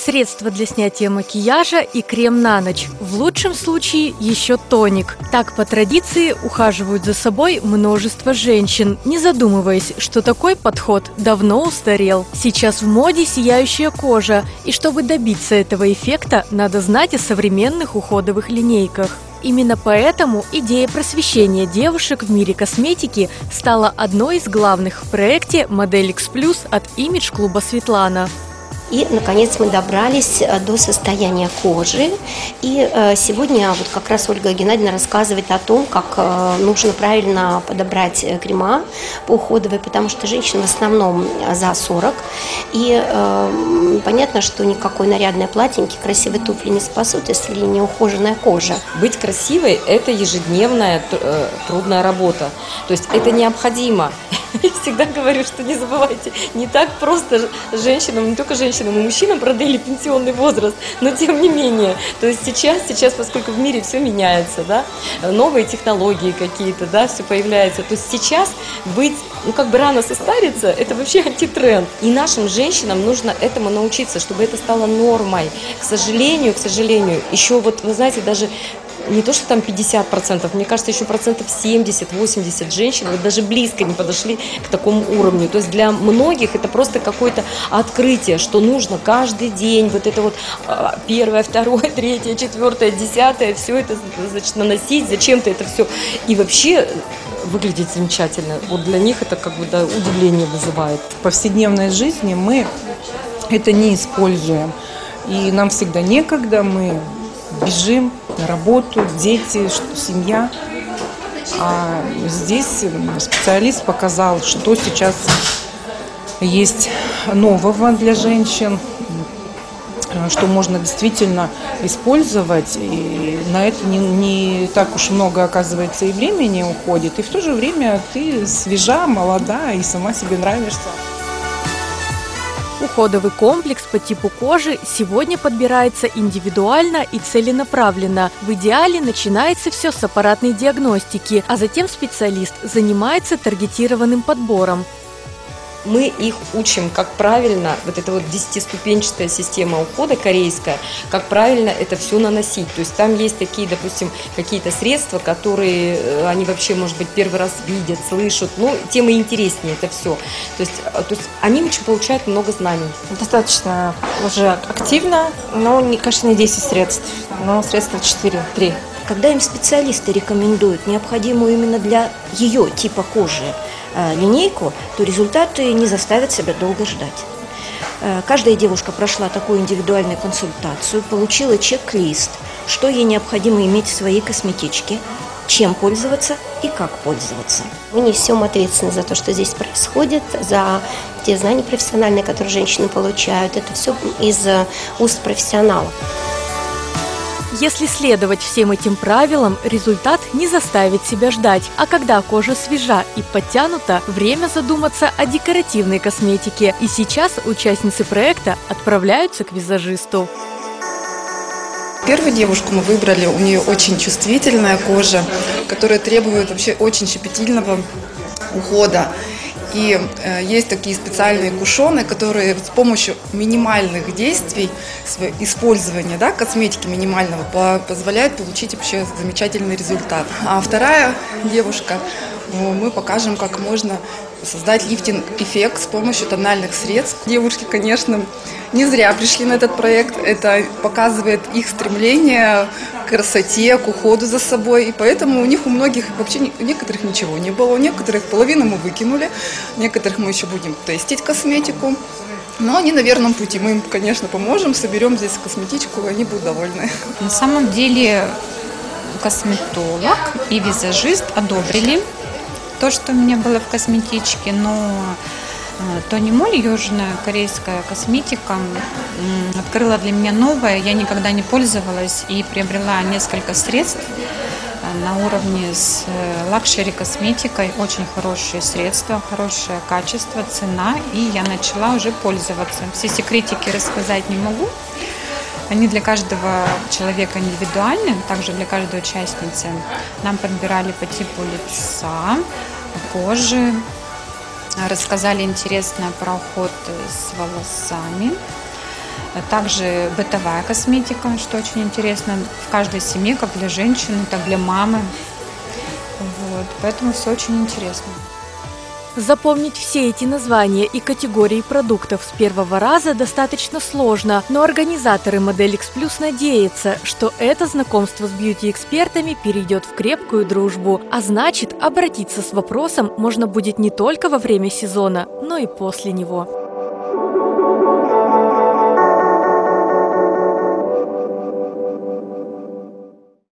средство для снятия макияжа и крем на ночь. В лучшем случае еще тоник. Так по традиции ухаживают за собой множество женщин, не задумываясь, что такой подход давно устарел. Сейчас в моде сияющая кожа, и чтобы добиться этого эффекта, надо знать о современных уходовых линейках. Именно поэтому идея просвещения девушек в мире косметики стала одной из главных в проекте «Модель X Plus» от имидж-клуба «Светлана». И, наконец, мы добрались э, до состояния кожи. И э, сегодня вот как раз Ольга Геннадьевна рассказывает о том, как э, нужно правильно подобрать крема по уходовой, потому что женщины в основном за 40. И понятно, что никакой нарядной платьеньки, красивые туфли не спасут, если не ухоженная кожа. Быть красивой – это ежедневная трудная работа. То есть это необходимо. Я всегда говорю, что не забывайте, не так просто женщинам, не только женщинам, и мужчинам продлили пенсионный возраст, но тем не менее. То есть сейчас, сейчас, поскольку в мире все меняется, да, новые технологии какие-то, да, все появляется, то есть сейчас быть, ну как бы рано состариться, это вообще антитренд. И нашим женщинам нужно этому научиться, чтобы это стало нормой. К сожалению, к сожалению, еще вот, вы знаете, даже не то, что там 50%, мне кажется, еще процентов 70-80 женщин вот даже близко не подошли к такому уровню. То есть для многих это просто какое-то открытие, что нужно каждый день вот это вот а, первое, второе, третье, четвертое, десятое, все это значит, наносить, зачем-то это все. И вообще выглядеть замечательно. Вот для них это как бы да, удивление вызывает. В повседневной жизни мы это не используем. И нам всегда некогда, мы бежим на работу, дети, семья. А здесь специалист показал, что сейчас есть нового для женщин, что можно действительно использовать. И на это не, не так уж много, оказывается, и времени уходит. И в то же время ты свежа, молода и сама себе нравишься. Уходовый комплекс по типу кожи сегодня подбирается индивидуально и целенаправленно. В идеале начинается все с аппаратной диагностики, а затем специалист занимается таргетированным подбором мы их учим, как правильно, вот эта вот десятиступенчатая система ухода корейская, как правильно это все наносить. То есть там есть такие, допустим, какие-то средства, которые э, они вообще, может быть, первый раз видят, слышат, ну, тем и интереснее это все. То есть, э, то есть они очень получают много знаний. Достаточно уже активно, но, конечно, не 10 средств, но средства 4-3. Когда им специалисты рекомендуют необходимую именно для ее типа кожи линейку, то результаты не заставят себя долго ждать. Э, каждая девушка прошла такую индивидуальную консультацию, получила чек-лист, что ей необходимо иметь в своей косметичке, чем пользоваться и как пользоваться. Мы несем ответственность за то, что здесь происходит, за те знания профессиональные, которые женщины получают. Это все из э, уст профессионалов. Если следовать всем этим правилам, результат не заставит себя ждать. А когда кожа свежа и подтянута, время задуматься о декоративной косметике. И сейчас участницы проекта отправляются к визажисту. Первую девушку мы выбрали, у нее очень чувствительная кожа, которая требует вообще очень щепетильного ухода. И э, есть такие специальные кушоны, которые с помощью минимальных действий использования да, косметики минимального по позволяют получить вообще замечательный результат. А вторая девушка, ну, мы покажем, как можно создать лифтинг-эффект с помощью тональных средств. Девушки, конечно, не зря пришли на этот проект. Это показывает их стремление к красоте, к уходу за собой. И поэтому у них у многих вообще у некоторых ничего не было. У некоторых половину мы выкинули. Некоторых мы еще будем тестить косметику. Но они на верном пути. Мы им, конечно, поможем, соберем здесь косметичку, и они будут довольны. На самом деле косметолог и визажист одобрили то, что у меня было в косметичке, но э, Tony Moly, южная корейская косметика, открыла для меня новое. Я никогда не пользовалась и приобрела несколько средств э, на уровне с э, luxury косметикой. Очень хорошие средства, хорошее качество, цена. И я начала уже пользоваться. Все секретики рассказать не могу. Они для каждого человека индивидуальны, также для каждой участницы. Нам подбирали по типу лица, кожи, рассказали интересно про уход с волосами. Также бытовая косметика, что очень интересно в каждой семье, как для женщины, так для мамы. Вот, поэтому все очень интересно. Запомнить все эти названия и категории продуктов с первого раза достаточно сложно, но организаторы Model X Plus надеются, что это знакомство с бьюти-экспертами перейдет в крепкую дружбу, а значит, обратиться с вопросом можно будет не только во время сезона, но и после него.